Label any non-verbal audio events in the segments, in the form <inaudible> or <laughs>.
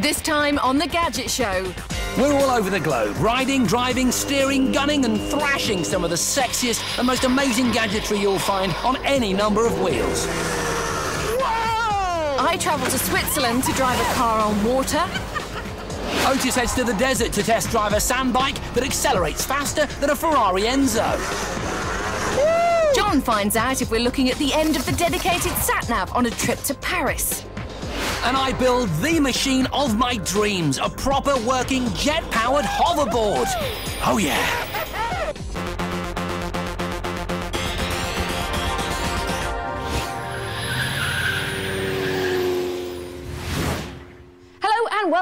This time on The Gadget Show. We're all over the globe, riding, driving, steering, gunning, and thrashing some of the sexiest and most amazing gadgetry you'll find on any number of wheels. I travel to Switzerland to drive a car on water. <laughs> Ortis heads to the desert to test drive a sand bike that accelerates faster than a Ferrari Enzo. Jon finds out if we're looking at the end of the dedicated sat nav on a trip to Paris. And I build the machine of my dreams, a proper working jet-powered hoverboard. Oh yeah.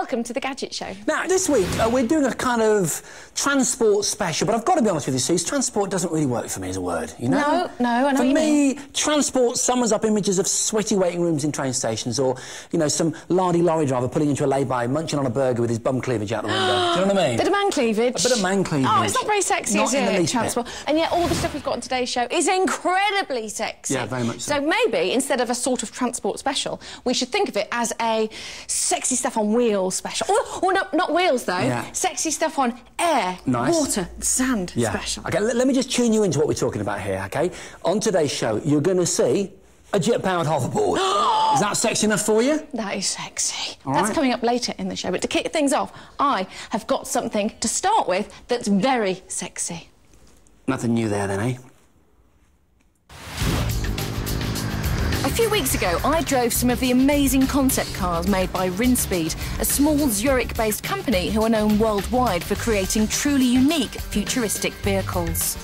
Welcome to the Gadget Show. Now, this week, uh, we're doing a kind of transport special, but I've got to be honest with you, Suze, transport doesn't really work for me as a word, you know? No, no, I know For me, transport summons up images of sweaty waiting rooms in train stations or, you know, some lardy lorry driver pulling into a lay-by, munching on a burger with his bum cleavage out the window. Do you know what I mean? <gasps> Bit of man cleavage. A bit of man cleavage. Oh, it's not very sexy, Not is it? least bit. Transport. And yet, all the stuff we've got on today's show is incredibly sexy. Yeah, very much so. So maybe instead of a sort of transport special, we should think of it as a sexy stuff on wheels special. Oh, or no, not wheels though. Yeah. Sexy stuff on air, Nice. water, sand Yeah. special. Okay, let, me just tune you into what we're talking about here, okay? On today's show, you're going to see a jet-powered hoverboard. <gasps> Is that sexy enough for you? That is sexy. All that's right. coming up later in the show. But to kick things off, I have got something to start with that's very sexy. Nothing new there then, eh? A few weeks ago, I drove some of the amazing concept cars made by Rinspeed, a small Zurich-based company who are known worldwide for creating truly unique futuristic vehicles.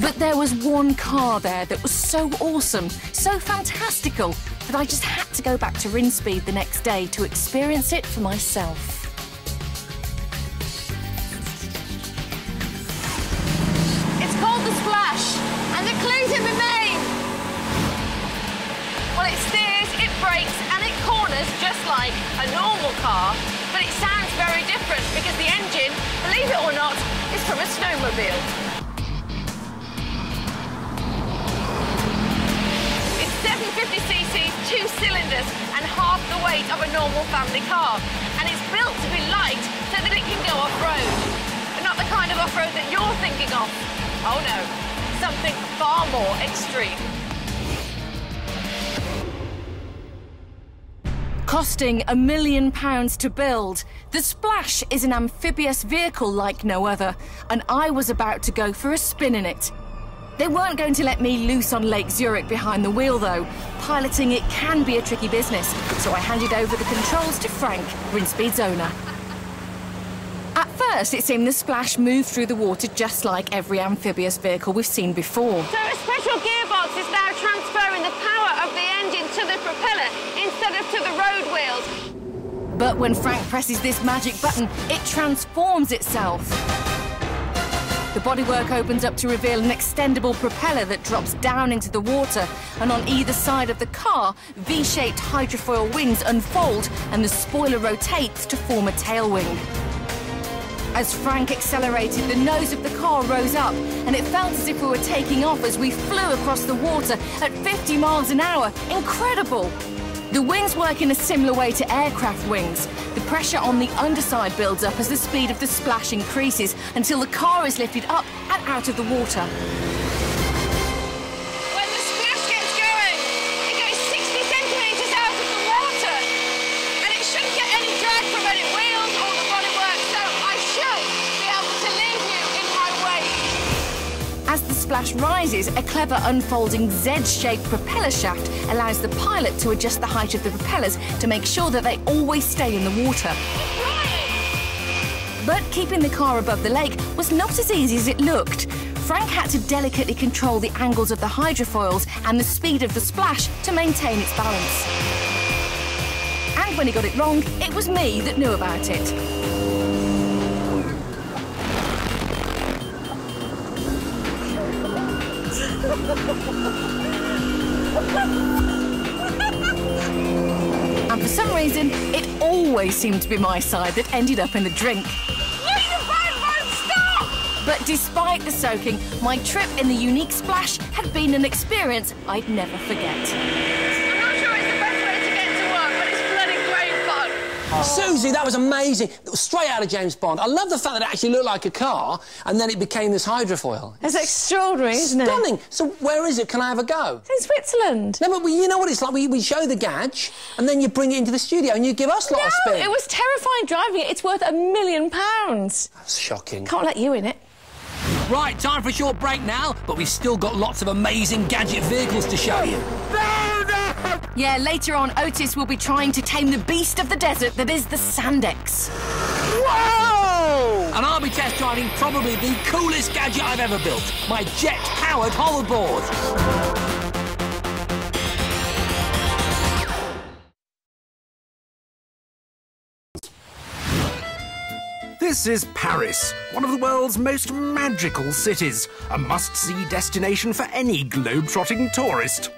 But there was one car there that was so awesome, so fantastical, that I just had to go back to Rinspeed the next day to experience it for myself. It's called the Splash, and the clue's the name. Well, it steers, it brakes, and it corners just like a normal car, but it sounds very different because the engine, believe it or not, is from a snowmobile. It's 750 cc's, two cylinders, and half the weight of a normal family car. And it's built to be light so that it can go off-road. But not the kind of off-road that you're thinking of. Oh no, something far more extreme. Costing a million pounds to build, the Splash is an amphibious vehicle like no other, and I was about to go for a spin in it. They weren't going to let me loose on Lake Zurich behind the wheel, though. Piloting it can be a tricky business, so I handed over the controls to Frank, Rinspeed's owner. At first, it seemed the Splash moved through the water just like every amphibious vehicle we've seen before. So a special gearbox is now transferring the power of the engine to the propeller to the road wheels. But when Frank presses this magic button, it transforms itself. The bodywork opens up to reveal an extendable propeller that drops down into the water, and on either side of the car, V-shaped hydrofoil wings unfold and the spoiler rotates to form a tail wing. As Frank accelerated, the nose of the car rose up, and it felt as if we were taking off as we flew across the water at 50 miles an hour. Incredible! The wings work in a similar way to aircraft wings. The pressure on the underside builds up as the speed of the splash increases until the car is lifted up and out of the water. Splash rises, a clever unfolding Z-shaped propeller shaft allows the pilot to adjust the height of the propellers to make sure that they always stay in the water. But keeping the car above the lake was not as easy as it looked. Frank had to delicately control the angles of the hydrofoils and the speed of the splash to maintain its balance. And when he got it wrong, it was me that knew about it. And for some reason, it always seemed to be my side that ended up in the drink. Look, the boat won't stop! But despite the soaking, my trip in the unique splash had been an experience I'd never forget. I'm not sure it's the best way to get to work, but it's bloody great Suzi, that was amazing. It was straight out of James Bond. I love the fact that it actually looked like a car and then it became this hydrofoil. It's extraordinary, isn't it? Stunning. So where is it? Can I have a go? It's in Switzerland. No, but you know what it's like. We, we show the gadge and then you bring it into the studio and you give us a lot of No, spin. it was terrifying driving it. It's worth a million pounds. That's shocking. Can't let you in it. Right, time for a short break now, but we've still got lots of amazing gadget vehicles to show you. Yeah, later on, Ortis will be trying to tame the beast of the desert that is the Sandex. Whoa! And I'll be test driving probably the coolest gadget I've ever built, my jet-powered hoverboard. This is Paris, one of the world's most magical cities, a must-see destination for any globe-trotting tourist.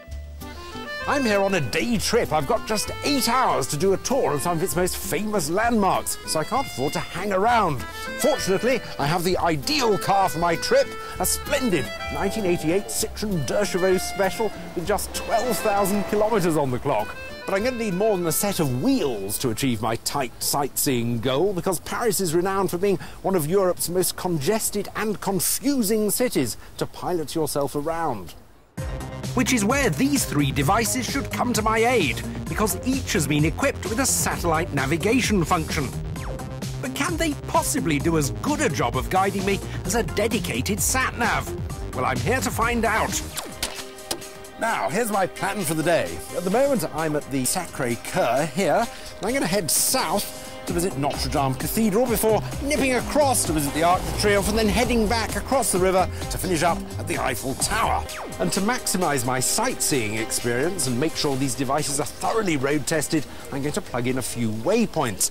I'm here on a day trip. I've got just eight hours to do a tour of some of its most famous landmarks, so I can't afford to hang around. Fortunately, I have the ideal car for my trip, a splendid 1988 Citroën Deux Chevaux Special with just 12,000 kilometres on the clock. But I'm going to need more than a set of wheels to achieve my tight sightseeing goal because Paris is renowned for being one of Europe's most congested and confusing cities to pilot yourself around. Which is where these three devices should come to my aid, because each has been equipped with a satellite navigation function. But can they possibly do as good a job of guiding me as a dedicated sat nav? Well, I'm here to find out. Now, here's my plan for the day. At the moment, I'm at the Sacre Coeur here, and I'm going to head south to visit Notre Dame Cathedral before nipping across to visit the Arc de Triomphe and then heading back across the river to finish up at the Eiffel Tower. And to maximise my sightseeing experience and make sure these devices are thoroughly road tested, I'm going to plug in a few waypoints.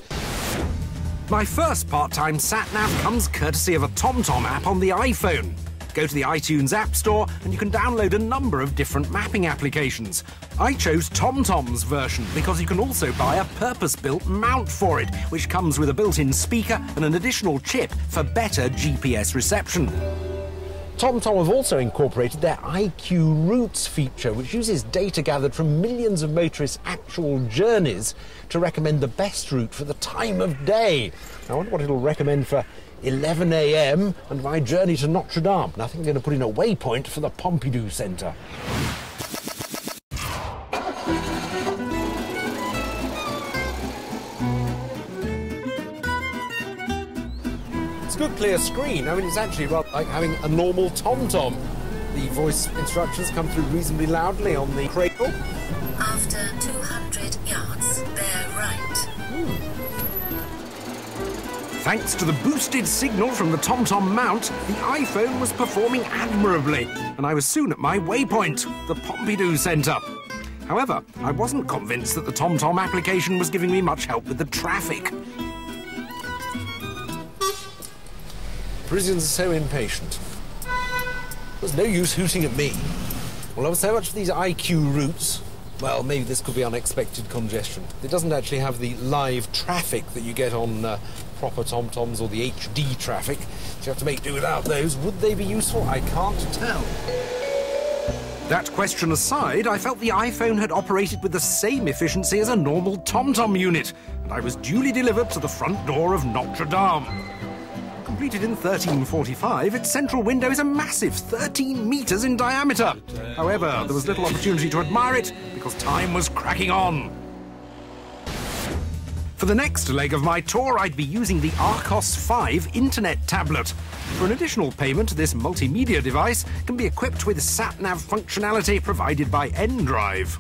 My first part-time sat-nav comes courtesy of a TomTom app on the iPhone. Go to the iTunes App Store and you can download a number of different mapping applications. I chose TomTom's version because you can also buy a purpose-built mount for it, which comes with a built-in speaker and an additional chip for better GPS reception. TomTom have also incorporated their IQ Routes feature, which uses data gathered from millions of motorists' actual journeys to recommend the best route for the time of day. I wonder what it'll recommend for 11 a.m. and my journey to Notre Dame. And I think I'm going to put in a waypoint for the Pompidou Centre. It's a good clear screen. I mean, it's actually rather like having a normal TomTom. The voice instructions come through reasonably loudly on the cradle. After 200 yards, bear right. Hmm. Thanks to the boosted signal from the TomTom mount, the iPhone was performing admirably, and I was soon at my waypoint, the Pompidou Centre. However, I wasn't convinced that the TomTom application was giving me much help with the traffic. Parisians are so impatient. There's no use hooting at me. Well, I'm so much for these IQ routes. Well, maybe this could be unexpected congestion. It doesn't actually have the live traffic that you get on uh, proper TomToms or the HD traffic. So you have to make do without those. Would they be useful? I can't tell. That question aside, I felt the iPhone had operated with the same efficiency as a normal TomTom unit, and I was duly delivered to the front door of Notre Dame. Completed in 1345, its central window is a massive 13 metres in diameter. However, there was little opportunity to admire it because time was cracking on. For the next leg of my tour, I'd be using the Archos 5 internet tablet. For an additional payment, this multimedia device can be equipped with sat-nav functionality provided by N-Drive.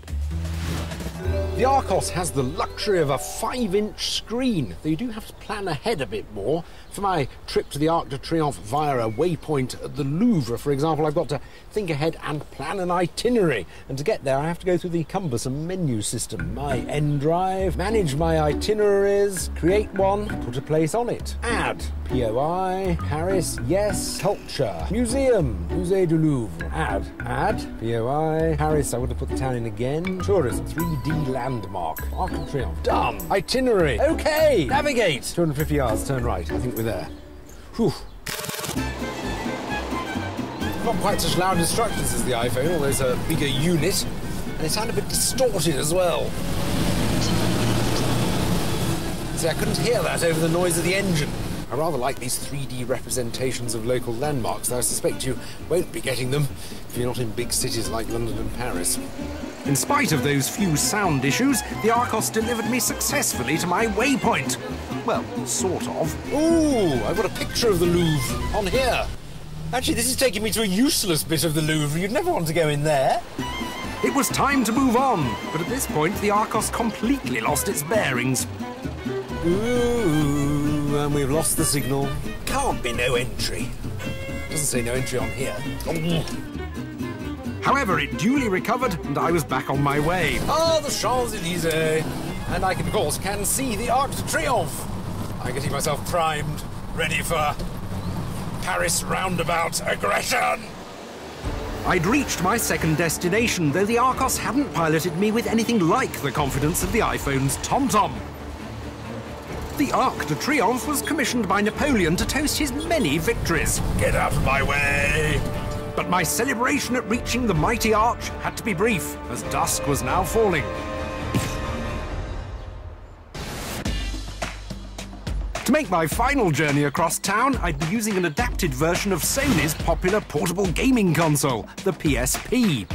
The Archos has the luxury of a 5-inch screen, though you do have to plan ahead a bit more. For my trip to the Arc de Triomphe via a waypoint at the Louvre, for example, I've got to think ahead and plan an itinerary. And to get there, I have to go through the cumbersome menu system. My N-Drive, manage my itineraries, create one, put a place on it. Add, POI, Paris, yes, culture, museum, Musée du Louvre. Add, add, POI, Paris, I would have put the town in again. Tourism, 3D landmark, Arc Triomphe, done. Itinerary, okay, navigate. 250 yards, turn right, I think we're there. Whew. Not quite such loud instructions as the iPhone, although it's a bigger unit, and they sound a bit distorted as well. See, I couldn't hear that over the noise of the engine. I rather like these 3D representations of local landmarks, though I suspect you won't be getting them if you're not in big cities like London and Paris. In spite of those few sound issues, the Archos delivered me successfully to my waypoint. Well, sort of. Ooh, I've got a picture of the Louvre on here. Actually, this is taking me to a useless bit of the Louvre. You'd never want to go in there. It was time to move on, but at this point, the Archos completely lost its bearings. Ooh, and we've lost the signal. Can't be no entry. Doesn't say no entry on here. However, it duly recovered, and I was back on my way. Ah, the Champs-Élysées. And I, can, of course, can see the Arc de Triomphe. I'm getting myself primed, ready for Paris roundabout aggression. I'd reached my second destination, though the Archos hadn't piloted me with anything like the confidence of the iPhone's TomTom. The Arc de Triomphe was commissioned by Napoleon to toast his many victories. Get out of my way! But my celebration at reaching the mighty arch had to be brief, as dusk was now falling. To make my final journey across town, I'd be using an adapted version of Sony's popular portable gaming console, the PSP.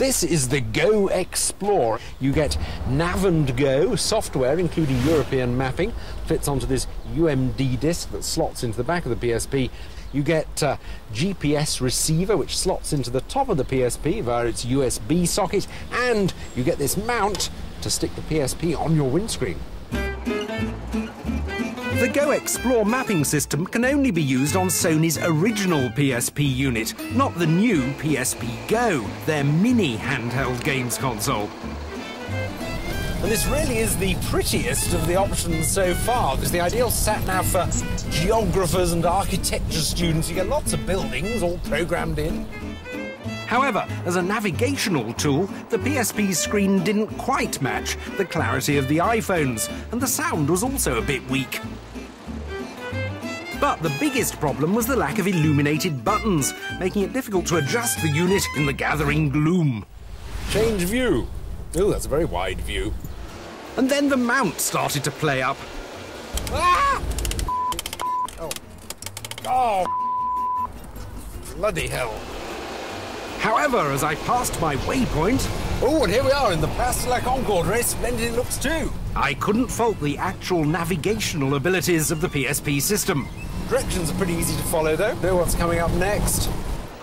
This is the Go Explore. You get Nav and Go software, including European mapping, fits onto this UMD disc that slots into the back of the PSP. You get uh, GPS receiver, which slots into the top of the PSP via its USB socket, and you get this mount to stick the PSP on your windscreen. The Go Explore mapping system can only be used on Sony's original PSP unit, not the new PSP Go, their mini handheld games console. And this really is the prettiest of the options so far. It's the ideal sat nav for geographers and architecture students. You get lots of buildings all programmed in. However, as a navigational tool, the PSP's screen didn't quite match the clarity of the iPhones, and the sound was also a bit weak. But the biggest problem was the lack of illuminated buttons, making it difficult to adjust the unit in the gathering gloom. Change view. Oh, that's a very wide view. And then the mount started to play up. Ah! Oh. Oh. Bloody hell. However, as I passed my waypoint... Oh, and here we are in the Place de la Concorde. Very splendid it looks too. I couldn't fault the actual navigational abilities of the PSP system. Directions are pretty easy to follow, though. Know what's coming up next.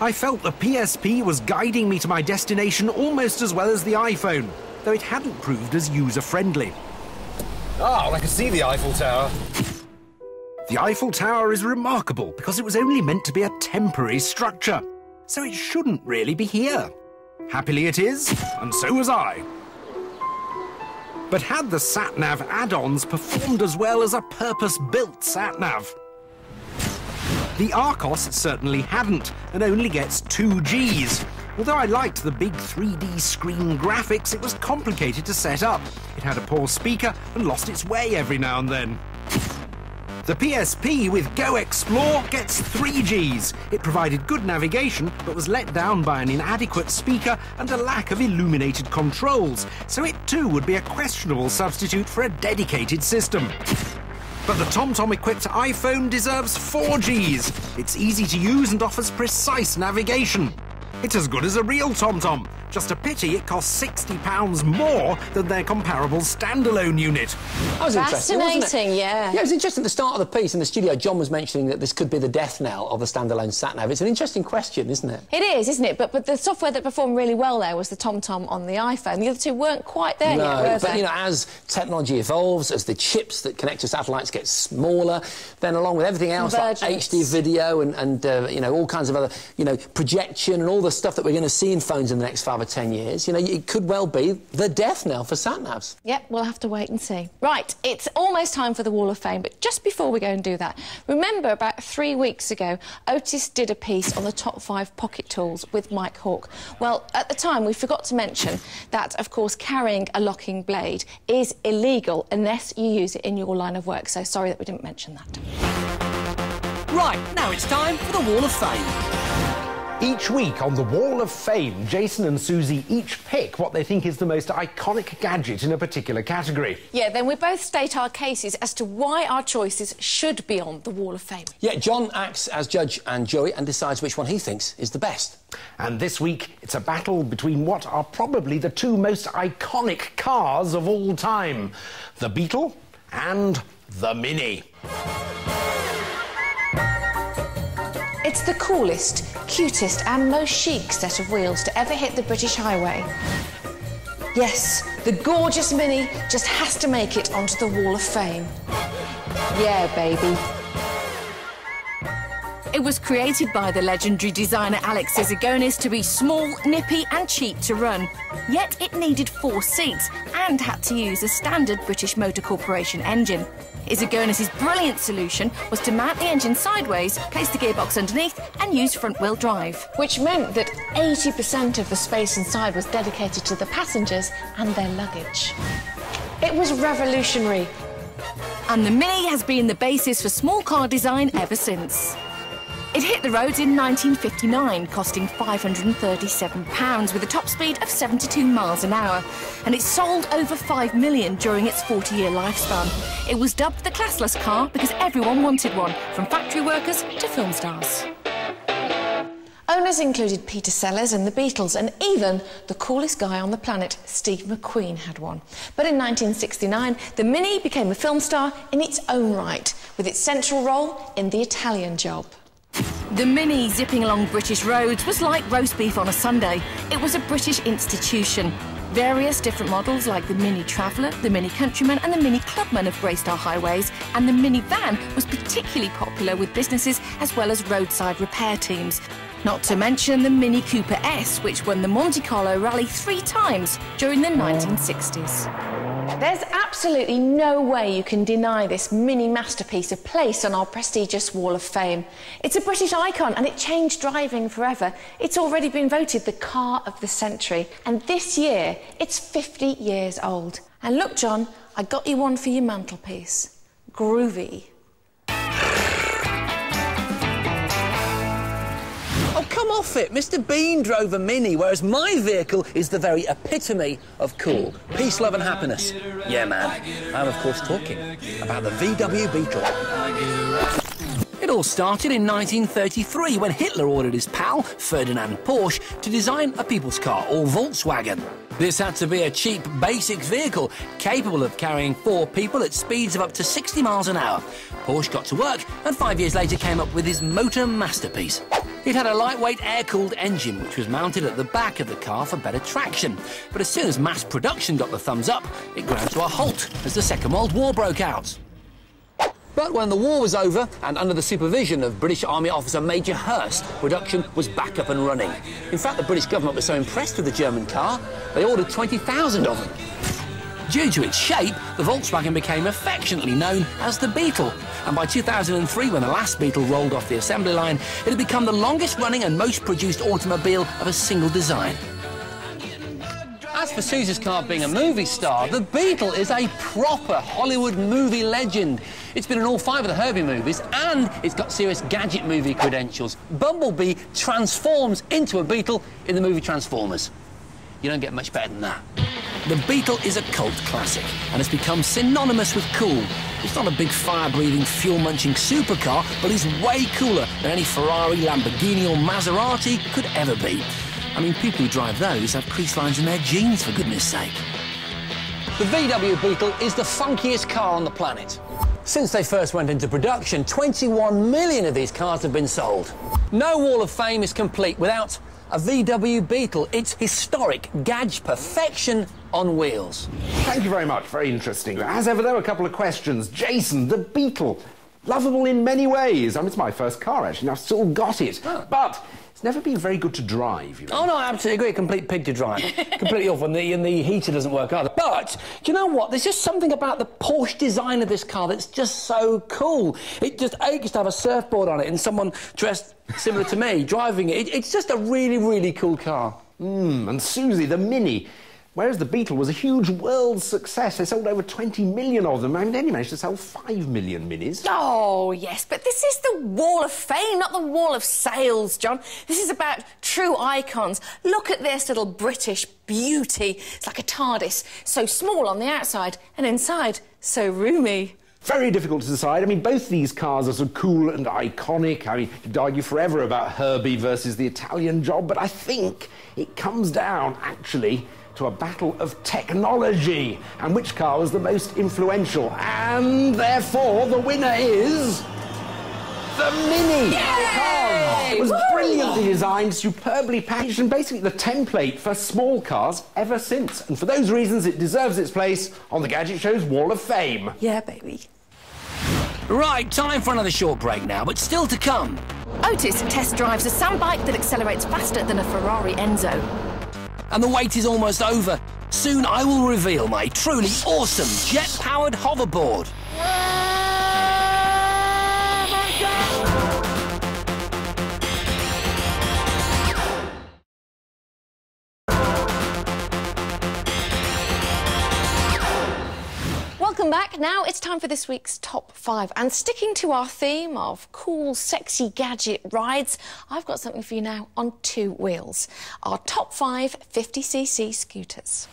I felt the PSP was guiding me to my destination almost as well as the iPhone, though it hadn't proved as user-friendly. Ah, well, I can see the Eiffel Tower. The Eiffel Tower is remarkable because it was only meant to be a temporary structure, so it shouldn't really be here. Happily it is, and so was I. But had the sat-nav add-ons performed as well as a purpose-built sat-nav? The Archos certainly hadn't, and only gets two Gs. Although I liked the big 3D screen graphics, it was complicated to set up. It had a poor speaker and lost its way every now and then. The PSP with Go Explore gets 3 Gs. It provided good navigation, but was let down by an inadequate speaker and a lack of illuminated controls, so it too would be a questionable substitute for a dedicated system. But the TomTom equipped iPhone deserves 4 Gs. It's easy to use and offers precise navigation. It's as good as a real TomTom. Just a pity it costs £60 more than their comparable standalone unit. That was interesting, wasn't it? Fascinating, yeah. Yeah, it was interesting. At the start of the piece in the studio, Jon was mentioning that this could be the death knell of the standalone sat nav. It's an interesting question, isn't it? It is, isn't it? But but the software that performed really well there was the TomTom on the iPhone. The other two weren't quite there yet, No, were but they? you know, as technology evolves, as the chips that connect to satellites get smaller, then along with everything else like HD video and, and uh, you know all kinds of other you know projection and all the stuff that we're going to see in phones in the next five or ten years, you know, it could well be the death knell for sat navs. Yep, we'll have to wait and see. Right, it's almost time for the Wall of Fame, but just before we go and do that, remember about three weeks ago, Ortis did a piece on the top five pocket tools with Mike Hawke. Well, at the time, we forgot to mention that, of course, carrying a locking blade is illegal unless you use it in your line of work. So sorry that we didn't mention that. Right, now it's time for the Wall of Fame. Each week on the Wall of Fame, Jason and Suzi each pick what they think is the most iconic gadget in a particular category. Yeah, then we both state our cases as to why our choices should be on the Wall of Fame. Yeah, Jon acts as judge and jury and decides which one he thinks is the best. And this week, it's a battle between what are probably the two most iconic cars of all time the Beetle and the Mini. It's the coolest, cutest, and most chic set of wheels to ever hit the British highway. Yes, the gorgeous Mini just has to make it onto the Wall of Fame. Yeah, baby. It was created by the legendary designer Alex Issigonis to be small, nippy and cheap to run. Yet it needed four seats and had to use a standard British Motor Corporation engine. Issigonis' brilliant solution was to mount the engine sideways, place the gearbox underneath and use front-wheel drive. Which meant that 80% of the space inside was dedicated to the passengers and their luggage. It was revolutionary. And the Mini has been the basis for small car design ever since. It hit the roads in 1959, costing £537 with a top speed of 72 miles an hour, and it sold over 5 million during its 40-year lifespan. It was dubbed the classless car because everyone wanted one, from factory workers to film stars. Owners included Peter Sellers and the Beatles, and even the coolest guy on the planet, Steve McQueen, had one. But in 1969, the Mini became a film star in its own right, with its central role in The Italian Job. The Mini zipping along British roads was like roast beef on a Sunday. It was a British institution. Various different models like the Mini Traveller, the Mini Countryman and the Mini Clubman have graced our highways and the Mini Van was particularly popular with businesses as well as roadside repair teams. Not to mention the Mini Cooper S, which won the Monte Carlo Rally three times during the 1960s. There's absolutely no way you can deny this mini masterpiece a place on our prestigious Wall of Fame. It's a British icon and it changed driving forever. It's already been voted the car of the century, and this year it's 50 years old. And look, Jon, I got you one for your mantelpiece. Groovy. Oh, come off it. Mr. Bean drove a Mini, whereas my vehicle is the very epitome of cool. Peace, love and happiness. Yeah, man. I'm, of course, talking about the VW Beetle. It all started in 1933 when Hitler ordered his pal, Ferdinand Porsche, to design a people's car, or Volkswagen. This had to be a cheap, basic vehicle capable of carrying four people at speeds of up to 60 miles an hour. Porsche got to work and five years later came up with his motor masterpiece. It had a lightweight air-cooled engine which was mounted at the back of the car for better traction. But as soon as mass production got the thumbs up, it ground to a halt as the Second World War broke out. But when the war was over, and under the supervision of British Army officer Major Hirst, production was back up and running. In fact, the British government was so impressed with the German car, they ordered 20,000 of them. Due to its shape, the Volkswagen became affectionately known as the Beetle. And by 2003, when the last Beetle rolled off the assembly line, it had become the longest running and most produced automobile of a single design. As for Suzi's car being a movie star, the Beetle is a proper Hollywood movie legend. It's been in all five of the Herbie movies, and it's got serious gadget movie credentials. Bumblebee transforms into a Beetle in the movie Transformers. You don't get much better than that. The Beetle is a cult classic and has become synonymous with cool. It's not a big fire-breathing, fuel-munching supercar, but is way cooler than any Ferrari, Lamborghini or Maserati could ever be. I mean, people who drive those have crease lines in their jeans, for goodness sake. The VW Beetle is the funkiest car on the planet. Since they first went into production, 21 million of these cars have been sold. No Wall of Fame is complete without a VW Beetle. It's historic, gadge perfection on wheels. Thank you very much. Very interesting. As ever, there were a couple of questions. Jason, the Beetle. Lovable in many ways. I mean, it's my first car, actually, and I've still got it. But it's never been very good to drive, you know. Oh, no, I absolutely agree. Complete pig to drive. <laughs> Completely awful. And the, and the heater doesn't work either. But, do you know what? There's just something about the Porsche design of this car that's just so cool. It just aches to have a surfboard on it and someone dressed similar to me <laughs> driving it. it. It's just a really, really cool car. Hmm, and Suzi, the Mini. Whereas the Beetle was a huge world success. They sold over 20 million of them. Mean, they managed to sell 5 million minis. Oh, yes, but this is the Wall of Fame, not the Wall of Sales, Jon. This is about true icons. Look at this little British beauty. It's like a TARDIS, so small on the outside and inside so roomy. Very difficult to decide. I mean, both these cars are so cool and iconic. I mean, you could argue forever about Herbie versus the Italian job, but I think it comes down, actually, to a battle of technology and which car was the most influential. And therefore, the winner is. The Mini! Car. It was brilliantly designed, superbly packaged, and basically the template for small cars ever since. And for those reasons, it deserves its place on the Gadget Show's Wall of Fame. Yeah, baby. Right, time for another short break now, but still to come. Ortis test drives a sandbike that accelerates faster than a Ferrari Enzo. And the wait is almost over. Soon I will reveal my truly awesome jet-powered hoverboard. Welcome back. Now it's time for this week's top five. And sticking to our theme of cool, sexy gadget rides, I've got something for you now on two wheels. Our top five 50cc scooters.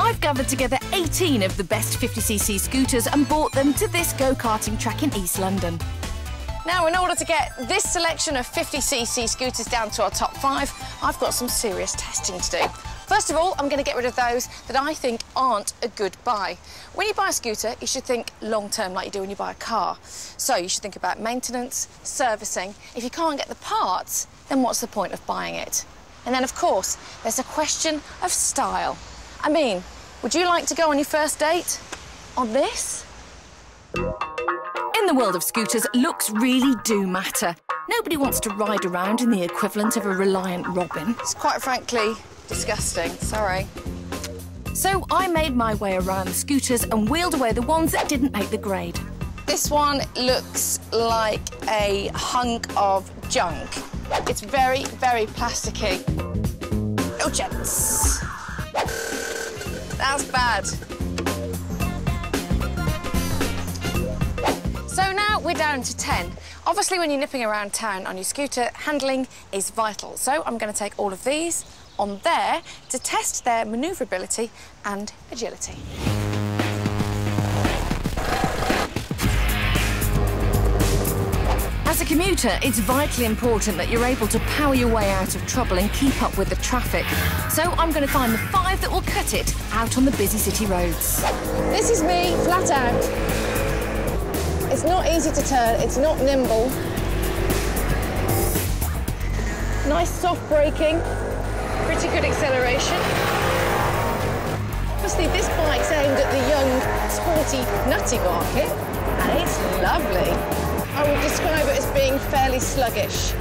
I've gathered together 18 of the best 50cc scooters and brought them to this go-karting track in East London. Now, in order to get this selection of 50cc scooters down to our top five, I've got some serious testing to do. First of all, I'm going to get rid of those that I think aren't a good buy. When you buy a scooter, you should think long-term like you do when you buy a car. So you should think about maintenance, servicing. If you can't get the parts, then what's the point of buying it? And then, of course, there's a question of style. I mean, would you like to go on your first date on this? In the world of scooters, looks really do matter. Nobody wants to ride around in the equivalent of a Reliant Robin. It's quite frankly disgusting. Sorry. So I made my way around the scooters and wheeled away the ones that didn't make the grade. This one looks like a hunk of junk. It's very, very plasticky. Oh, gents. That's bad. So now we're down to 10. Obviously, when you're nipping around town on your scooter, handling is vital. So I'm going to take all of these on there to test their manoeuvrability and agility. As a commuter, it's vitally important that you're able to power your way out of trouble and keep up with the traffic. So I'm going to find the five that will cut it out on the busy city roads. This is me, flat out. It's not easy to turn, it's not nimble. Nice soft braking, pretty good acceleration. Obviously, this bike's aimed at the young, sporty, nutty market, and it's lovely. I would describe it as being fairly sluggish.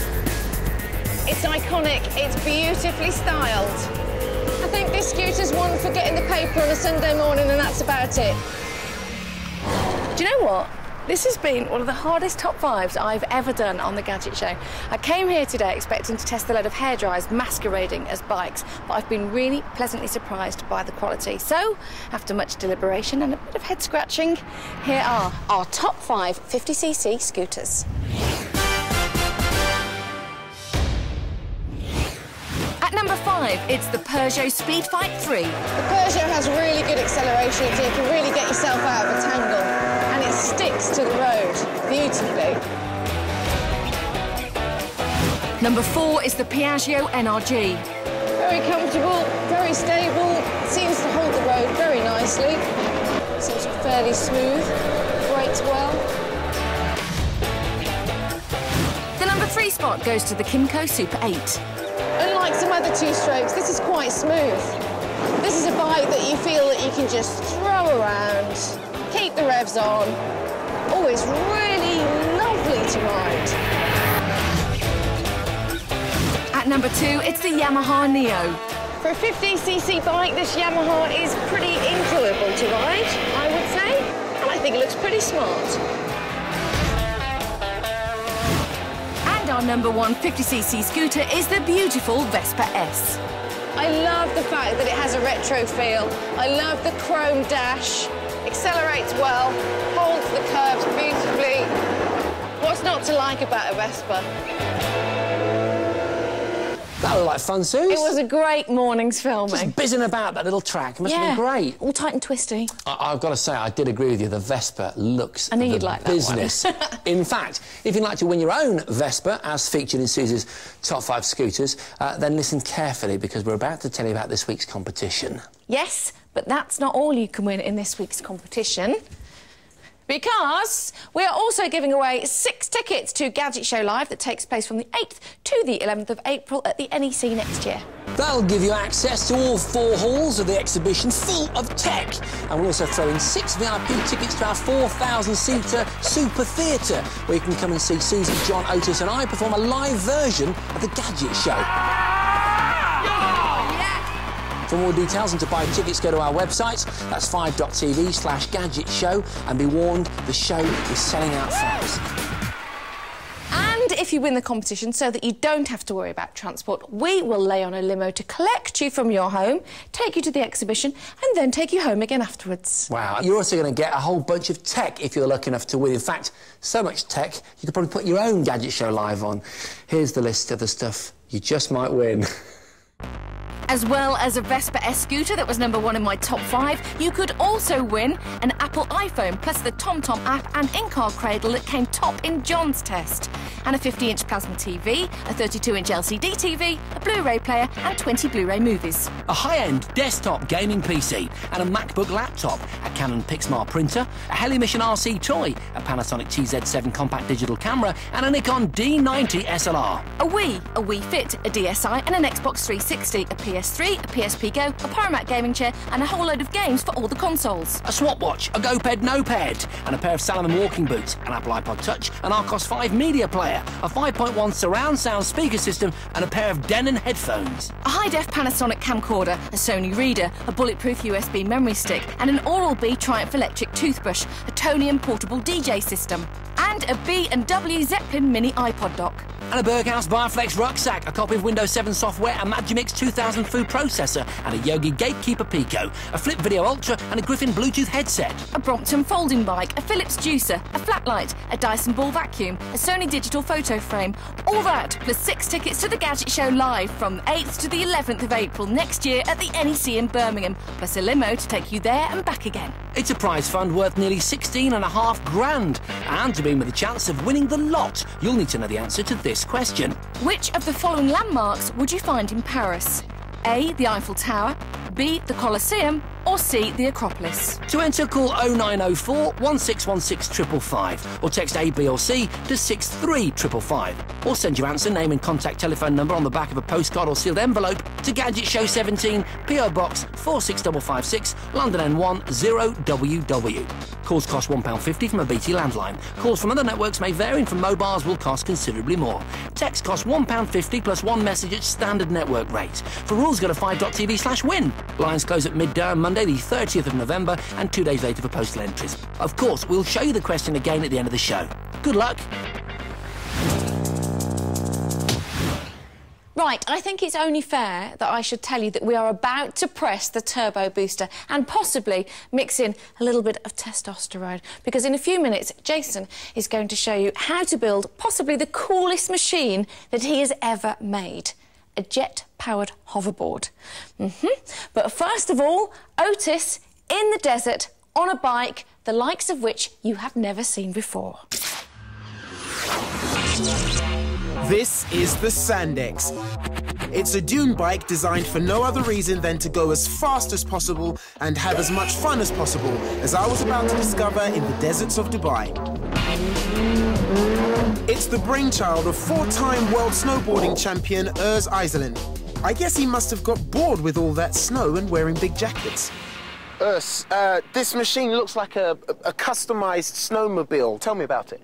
It's iconic, it's beautifully styled. I think this scooter's one for getting the paper on a Sunday morning, and that's about it. Do you know what? This has been one of the hardest top fives I've ever done on the Gadget Show. I came here today expecting to test a load of hairdryers masquerading as bikes, but I've been really pleasantly surprised by the quality. So, after much deliberation and a bit of head scratching, here are our top five 50cc scooters. At number five, it's the Peugeot Speedfight 3. The Peugeot has really good acceleration, so you can really get yourself out of a tangle. Sticks to the road beautifully. Number four is the Piaggio NRG. Very comfortable, very stable, seems to hold the road very nicely. Seems fairly smooth, brakes well. The number three spot goes to the Kymco Super 8. Unlike some other two-strokes, this is quite smooth. This is a bike that you feel that you can just throw around, keep the revs on. Oh, it's really lovely to ride. At number two, it's the Yamaha Neo. For a 50cc bike, this Yamaha is pretty enjoyable to ride, I would say. And I think it looks pretty smart. And our number one 50cc scooter is the beautiful Vespa S. I love the fact that it has a retro feel. I love the chrome dash. Accelerates well, holds the curves beautifully. What's not to like about a Vespa? That looked like fun, Suze. It was a great morning's filming. Just bizzing about that little track. It must have been great. All tight and twisty. I, have got to say, I did agree with you. The Vespa looks I knew the you'd like that business. <laughs> in fact, if you'd like to win your own Vespa, as featured in Suze's top five scooters, uh, then listen carefully because we're about to tell you about this week's competition. Yes, but that's not all you can win in this week's competition because we are also giving away six tickets to Gadget Show Live that takes place from the 8th to the 11th of April at the NEC next year. That'll give you access to all four halls of the exhibition full of tech. And we'll also throw in six VIP tickets to our 4,000-seater Super Theatre, where you can come and see Suzi, Jon, Ortis and I perform a live version of the Gadget Show. For more details and to buy tickets, go to our website. That's 5.tv slash gadget show. And be warned, the show is selling out fast. And if you win the competition so that you don't have to worry about transport, we will lay on a limo to collect you from your home, take you to the exhibition, and then take you home again afterwards. Wow. You're also going to get a whole bunch of tech if you're lucky enough to win. In fact, so much tech, you could probably put your own gadget show live on. Here's the list of the stuff you just might win. <laughs> As well as a Vespa S scooter that was number one in my top five, you could also win an Apple iPhone plus the TomTom app and in-car cradle that came top in Jon's test. And a 50-inch plasma TV, a 32-inch LCD TV, a Blu-ray player and 20 Blu-ray movies. A high-end desktop gaming PC and a MacBook laptop, a Canon Pixma printer, a Helimission RC toy, a Panasonic TZ7 compact digital camera and a Nikon D90 SLR. A Wii, a Wii Fit, a DSi and an Xbox 360, a PS PS3, a PSP Go, a Pyromat gaming chair, and a whole load of games for all the consoles. A Swapwatch, a GoPed Noped, and a pair of Salomon walking boots, an Apple iPod Touch, an Archos 5 media player, a 5.1 surround sound speaker system, and a pair of Denon headphones. A high-def Panasonic camcorder, a Sony reader, a bulletproof USB memory stick, and an Oral-B Triumph electric toothbrush, a Tonium portable DJ system, and a B&W Zeppelin mini iPod dock. And a Berghaus Bioflex rucksack, a copy of Windows 7 software, a Magimix 2000 food processor, and a Yogi Gatekeeper Pico, a Flip Video Ultra, and a Griffin Bluetooth headset. A Brompton folding bike, a Philips juicer, a flat light, a Dyson ball vacuum, a Sony digital photo frame. All that, plus six tickets to the Gadget Show live from 8th to the 11th of April next year at the NEC in Birmingham, plus a limo to take you there and back again. It's a prize fund worth nearly 16 and a half grand. And to be with a chance of winning the lot, you'll need to know the answer to this question. Which of the following landmarks would you find in Paris? A. The Eiffel Tower, B. The Colosseum, or see The Acropolis? To enter, call 0904 1616 555 or text A, B, or C to 63555. Or send your answer, name, and contact telephone number on the back of a postcard or sealed envelope to Gadget Show 17, PO Box 46556, London N1 0WW. Calls cost £1.50 from a BT landline. Calls from other networks may vary and from mobiles will cost considerably more. Text costs £1.50 plus one message at standard network rate. For rules, go to 5.tv slash win. Lines close at midday on Monday, the 30th of November, and two days later for postal entries. Of course, we'll show you the question again at the end of the show. Good luck. Right, I think it's only fair that I should tell you that we are about to press the turbo booster and possibly mix in a little bit of testosterone because in a few minutes Jason is going to show you how to build possibly the coolest machine that he has ever made a jet-powered hoverboard. Mm -hmm. But first of all, Ortis in the desert on a bike, the likes of which you have never seen before. This is the Sandex. It's a dune bike designed for no other reason than to go as fast as possible and have as much fun as possible, as I was about to discover in the deserts of Dubai. It's the brainchild of four-time world snowboarding champion Urs Iselin. I guess he must have got bored with all that snow and wearing big jackets. Urs, uh, this machine looks like a, a, a customized snowmobile. Tell me about it.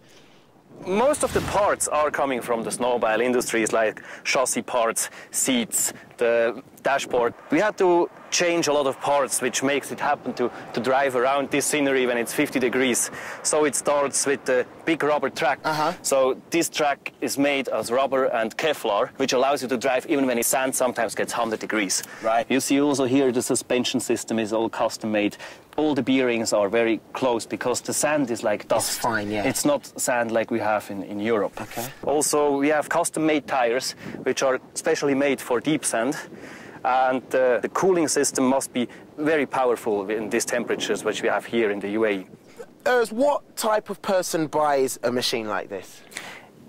Most of the parts are coming from the snowmobile industries like chassis parts, seats, the dashboard. We had to change a lot of parts, which makes it happen to, to drive around this scenery when it's 50 degrees. So it starts with the big rubber track. Uh-huh. So this track is made as rubber and Kevlar, which allows you to drive even when the sand sometimes gets 100 degrees. Right. You see also here the suspension system is all custom made. All the bearings are very close because the sand is like dust. fine, yeah. It's not sand like we have in, in Europe. Okay. Also, we have custom made tires, which are specially made for deep sand. And uh, the cooling system must be very powerful in these temperatures, which we have here in the UAE. Urs, what type of person buys a machine like this?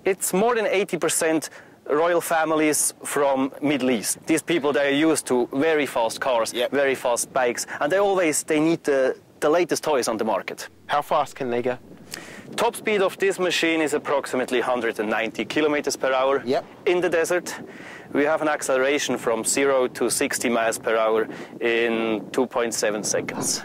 It's more than 80% royal families from Middle East. These people, they are used to very fast cars, Yep. very fast bikes, and they always, they need the, the latest toys on the market. How fast can they go? Top speed of this machine is approximately 190 kilometers per hour. Yep. In the desert, we have an acceleration from 0 to 60 miles per hour in 2.7 seconds.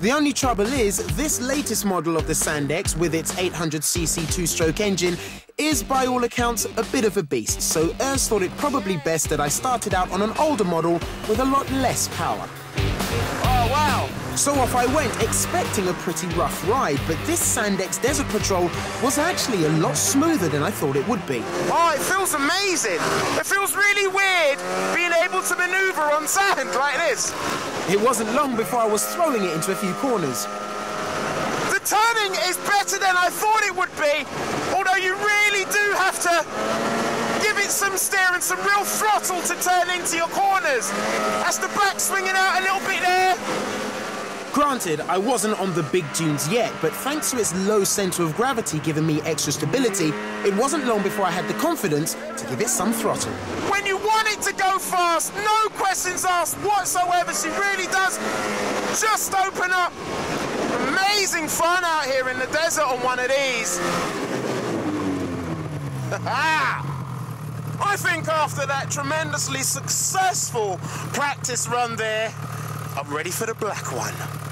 The only trouble is, this latest model of the Sandex with its 800cc two-stroke engine is, by all accounts, a bit of a beast, so Urs thought it probably best that I started out on an older model with a lot less power. Oh, wow! So off I went, expecting a pretty rough ride, but this Sandex Desert Patrol was actually a lot smoother than I thought it would be. Oh, it feels amazing. It feels really weird being able to maneuver on sand like this. It wasn't long before I was throwing it into a few corners. The turning is better than I thought it would be, although you really do have to give it some steer and some real throttle to turn into your corners. That's the back swinging out a little bit there. Granted, I wasn't on the big dunes yet, but thanks to its low center of gravity giving me extra stability, it wasn't long before I had the confidence to give it some throttle. When you want it to go fast, no questions asked whatsoever. She really does just open up. Amazing fun out here in the desert on one of these. <laughs> I think after that tremendously successful practice run there, I'm ready for the black one.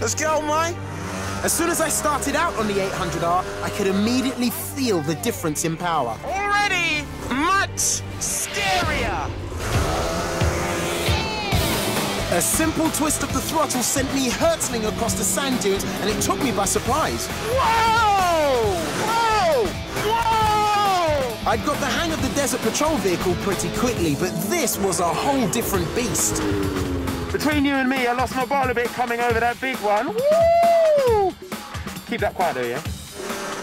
Let's go, mate. As soon as I started out on the 800R, I could immediately feel the difference in power. Already much scarier. A simple twist of the throttle sent me hurtling across the sand dunes, and it took me by surprise. Whoa! Whoa! Whoa! I'd got the hang of the Desert Patrol vehicle pretty quickly, but this was a whole different beast. Between you and me, I lost my ball a bit coming over that big one. Woo! Keep that quiet, though, yeah?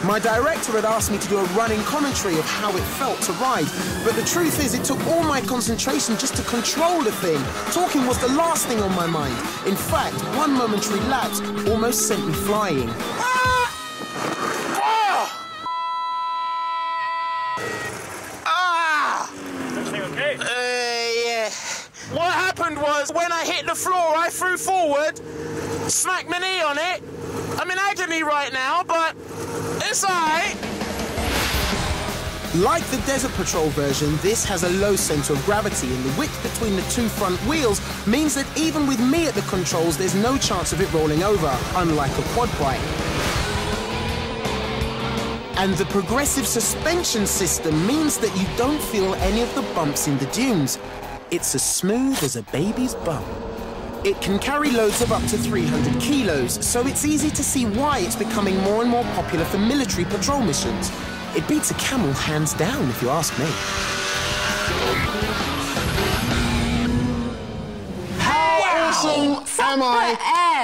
My director had asked me to do a running commentary of how it felt to ride, but the truth is it took all my concentration just to control the thing. Talking was the last thing on my mind. In fact, one momentary lapse almost sent me flying. Happened was when I hit the floor, I threw forward, smacked my knee on it. I'm in agony right now, but it's alright. Like the Desert Patrol version, this has a low center of gravity, and the width between the two front wheels means that even with me at the controls, there's no chance of it rolling over, unlike a quad bike. And the progressive suspension system means that you don't feel any of the bumps in the dunes. It's as smooth as a baby's bum. It can carry loads of up to 300 kilos, so it's easy to see why it's becoming more and more popular for military patrol missions. It beats a camel hands down, if you ask me. How awesome am I?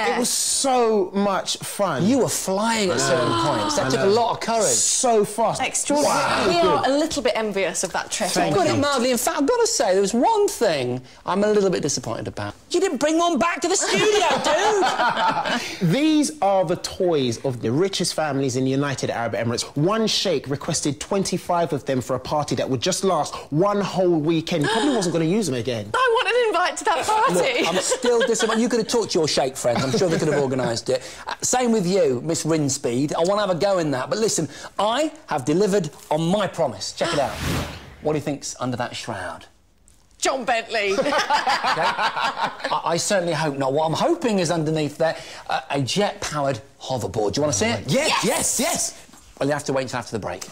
air. It was so much fun. You were flying at certain points. That took a lot of courage. so fast. Extraordinary. we are a little bit envious of that trip. I've got it mildly. In fact, I've got to say, there was one thing I'm a little bit disappointed about. You didn't bring one back to the studio, <laughs> dude! These are the toys of the richest families in the United Arab Emirates. One sheikh requested 25 of them for a party that would just last one whole weekend. He probably wasn't going to use them again. <gasps> I want an invite to that party. I'm still disappointed. You could have talked to your Sheikh friends. I'm sure they could have organised it. Uh, same with you, Miss Rinspeed. I want to have a go in that. But listen, I have delivered on my promise. Check it out. What do you think's under that shroud? Jon Bentley. <laughs> I, I certainly hope not. What I'm hoping is underneath there uh, a jet-powered hoverboard. Do you want to see it? Yes, yes, yes. Well, you have to wait until after the break.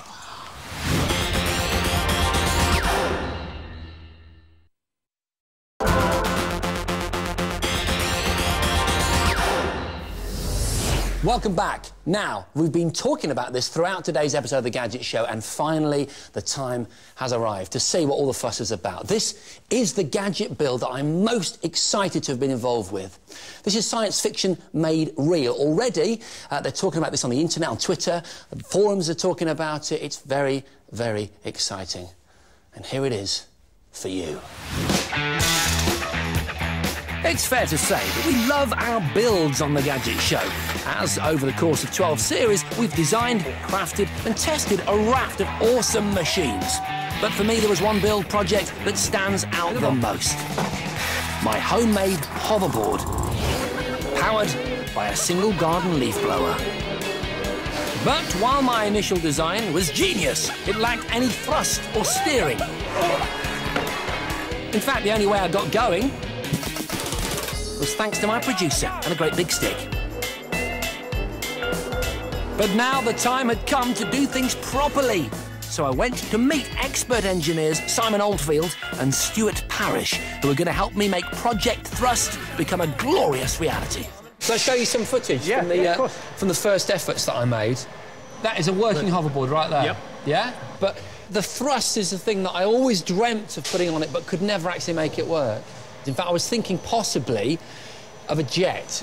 Welcome back. Now, we've been talking about this throughout today's episode of The Gadget Show, and finally, the time has arrived to see what all the fuss is about. This is the gadget build that I'm most excited to have been involved with. This is science fiction made real. Already, uh, they're talking about this on the internet, on Twitter, forums are talking about it. It's very, very exciting. And here it is for you. It's fair to say that we love our builds on The Gadget Show, as over the course of 12 series, we've designed, crafted, and tested a raft of awesome machines. But for me, there was one build project that stands out the most my homemade hoverboard, powered by a single garden leaf blower. But while my initial design was genius, it lacked any thrust or steering. In fact, the only way I got going was thanks to my producer and a great big stick. But now the time had come to do things properly. So I went to meet expert engineers Simon Oldfield and Stuart Parrish, who are going to help me make Project Thrust become a glorious reality. So I'll show you some footage Yeah, from, the, yeah, uh, from the first efforts that I made. That is a working hoverboard right there. Yep. Yeah? But the thrust is the thing that I always dreamt of putting on it but could never actually make it work. In fact, I was thinking possibly of a jet.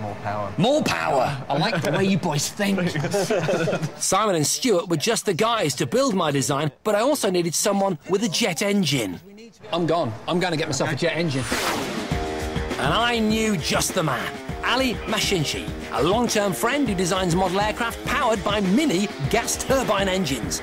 More power. More power! I like the way you boys think. <laughs> Simon and Stuart were just the guys to build my design, but I also needed someone with a jet engine. I'm gone. I'm going to get myself a jet engine. And I knew just the man. Ali Mashinchi, a long-term friend who designs model aircraft powered by mini gas turbine engines.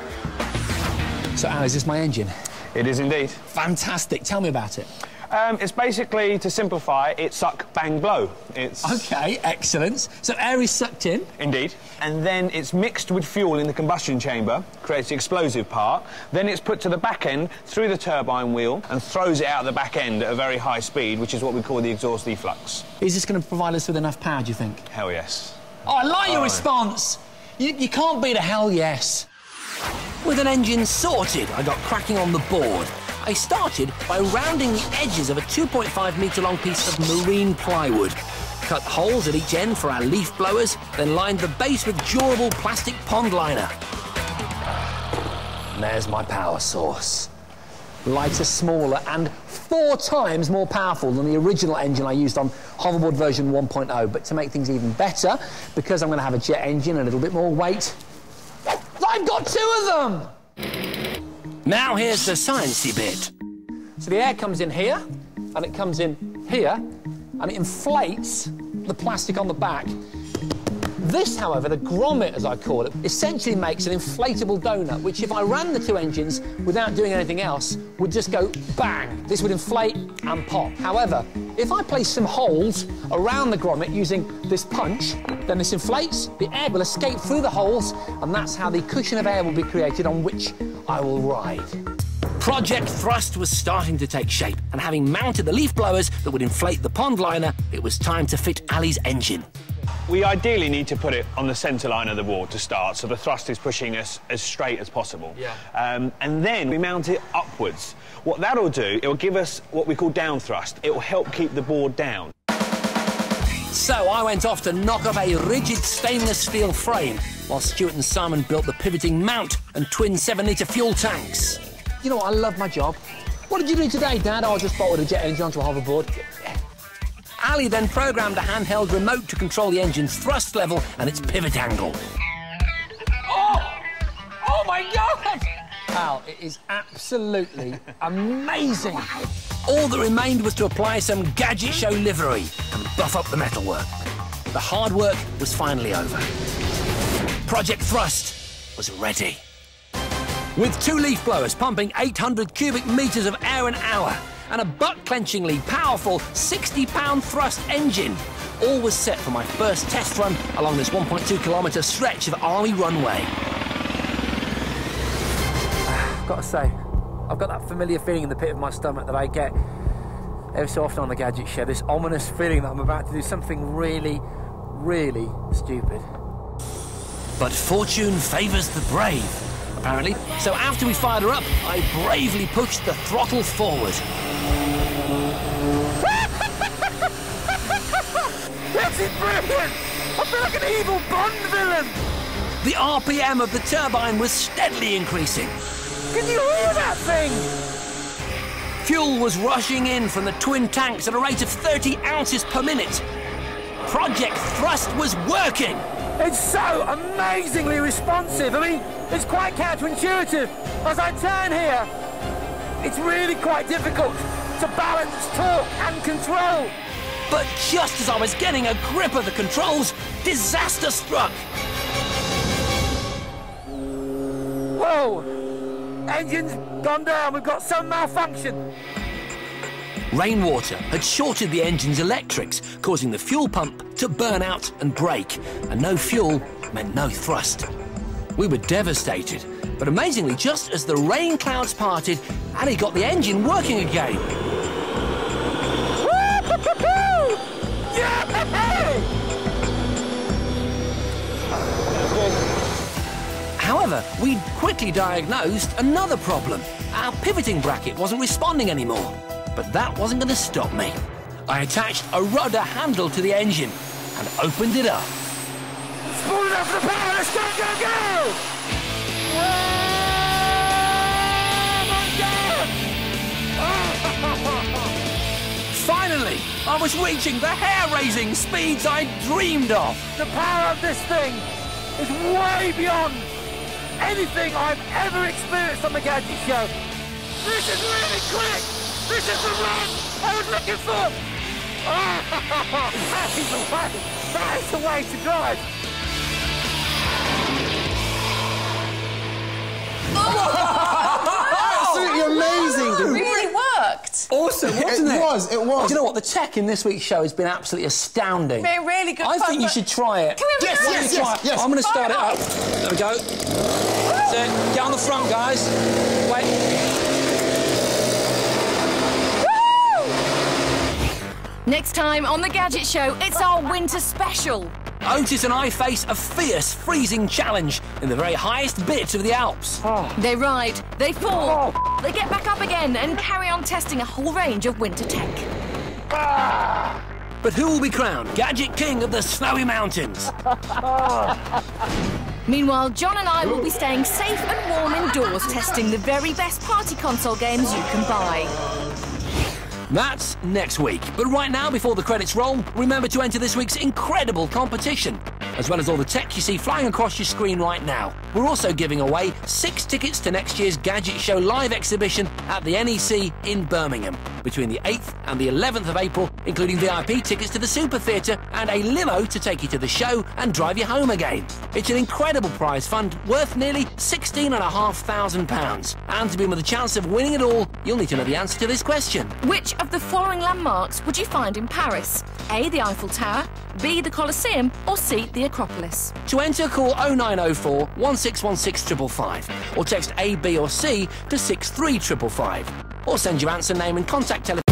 So, Ali, is this my engine? It is indeed. Fantastic. Tell me about it. Um, it's basically, to simplify, it suck, bang, blow. It's Okay, excellent. So air is sucked in. Indeed. And then it's mixed with fuel in the combustion chamber, creates the explosive part. Then it's put to the back end through the turbine wheel and throws it out the back end at a very high speed, which is what we call the exhaust efflux. Is this going to provide us with enough power, do you think? Hell yes. Oh, I like your Oh. response. You, you can't beat a hell yes. With an engine sorted, I got cracking on the board. I started by rounding the edges of a 2.5 metre long piece of marine plywood. Cut holes at each end for our leaf blowers, then lined the base with durable plastic pond liner. And there's my power source. Lighter, smaller, and four times more powerful than the original engine I used on hoverboard version 1.0. But to make things even better, because I'm going to have a jet engine and a little bit more weight, I've got two of them! Now here's the sciencey bit. So the air comes in here, and it comes in here, and it inflates the plastic on the back. This, however, the grommet, as I call it, essentially makes an inflatable donut, which if I ran the two engines without doing anything else, would just go bang. This would inflate and pop. However, if I place some holes around the grommet using this punch, then this inflates, the air will escape through the holes, and that's how the cushion of air will be created on which I will ride. Project Thrust was starting to take shape, and having mounted the leaf blowers that would inflate the pond liner, it was time to fit Ali's engine. We ideally need to put it on the centre line of the board to start, so the thrust is pushing us as straight as possible. Yeah. Um, and then we mount it upwards. What that'll do, it will give us what we call down thrust. It will help keep the board down. So I went off to knock up a rigid stainless steel frame, while Stuart and Simon built the pivoting mount and twin seven litre fuel tanks. You know what? I love my job. What did you do today, Dad? Oh, I just bolted a jet engine onto a hoverboard. Ali then programmed a handheld remote to control the engine's thrust level and its pivot angle. Oh! Oh my God! Al, it is absolutely <laughs> amazing. All that remained was to apply some gadget show livery and buff up the metalwork. The hard work was finally over. Project Thrust was ready. With two leaf blowers pumping 800 cubic metres of air an hour and a butt-clenchingly powerful 60-pound thrust engine, all was set for my first test run along this 1.2 kilometre stretch of Army runway. I've got to say, I've got that familiar feeling in the pit of my stomach that I get every so often on the Gadget Show, this ominous feeling that I'm about to do something really, really stupid. But fortune favours the brave, apparently. So after we fired her up, I bravely pushed the throttle forward. <laughs> This is brilliant! I feel like an evil Bond villain! The RPM of the turbine was steadily increasing. Can you hear that thing? Fuel was rushing in from the twin tanks at a rate of 30 ounces per minute. Project Thrust was working. It's so amazingly responsive. I mean, it's quite counterintuitive. As I turn here, it's really quite difficult to balance torque and control. But just as I was getting a grip of the controls, disaster struck. Whoa! Engine's gone down. We've got some malfunction. Rainwater had shorted the engine's electrics, causing the fuel pump to burn out and break. And no fuel meant no thrust. We were devastated. But amazingly, just as the rain clouds parted, Annie got the engine working again. However, we'd quickly diagnosed another problem. Our pivoting bracket wasn't responding anymore. But that wasn't going to stop me. I attached a rudder handle to the engine and opened it up. Spool it up for the power. Let's go, go, go! <laughs> Finally, I was reaching the hair-raising speeds I dreamed of. The power of this thing is way beyond anything I've ever experienced on the Gadget Show. This is really quick. This is the run I was looking for. <laughs> that is the way. That is the way to drive. Absolutely <laughs> amazing. It really worked. Awesome, wasn't it? It was, it was. Do you know what? The tech in this week's show has been absolutely astounding. It's Been really good I fun, think you should try it. Can we have Yes, another yes, Try yes, it. yes. I'm going to start it Fire up. There we go. That's it. Get on the front, guys. Wait. Next time on The Gadget Show, it's our winter special. Ortis and I face a fierce, freezing challenge in the very highest bit of the Alps. Oh. They ride, they fall, oh. they get back up again and carry on testing a whole range of winter tech. But who will be crowned Gadget King of the Snowy Mountains? <laughs> Meanwhile, Jon and I will be staying safe and warm indoors testing the very best party console games you can buy. That's next week. But right now, before the credits roll, remember to enter this week's incredible competition, as well as all the tech you see flying across your screen right now. We're also giving away six tickets to next year's Gadget Show live exhibition at the NEC in Birmingham between the 8th and the 11th of April, including VIP tickets to the Super Theatre and a limo to take you to the show and drive you home again. It's an incredible prize fund worth nearly £16,500. And to be with a chance of winning it all, you'll need to know the answer to this question. Which of the following landmarks would you find in Paris? A. The Eiffel Tower, B. The Colosseum, or C. The Acropolis? To enter, call 0904 1616 555 or text A, B, or C to 63555 or send your answer name and contact telephone.